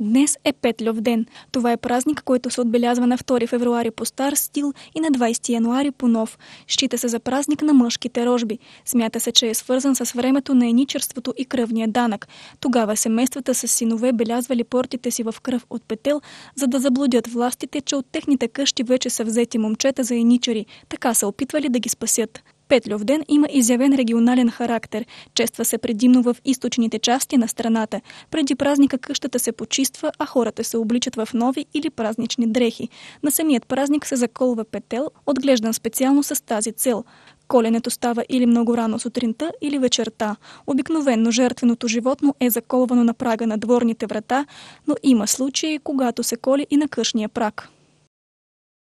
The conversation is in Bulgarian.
Днес е Петлев ден. Това е празник, който се отбелязва на 2 февруари по стар стил и на 20 януари по нов. Счита се за празник на мъжките рожби. Смята се, че е свързан с времето на еничерството и кръвния данък. Тогава семействата с синове белязвали портите си в кръв от петел, за да заблудят властите, че от техните къщи вече са взети момчета за еничери. Така са опитвали да ги спасят. Петлев ден има изявен регионален характер. Чества се предимно в източните части на страната. Преди празника къщата се почиства, а хората се обличат в нови или празнични дрехи. На самият празник се заколва петел, отглеждан специално с тази цел. Коленето става или много рано сутринта, или вечерта. Обикновенно жертвеното животно е заколвано на прага на дворните врата, но има случаи, когато се коли и на къщния прак.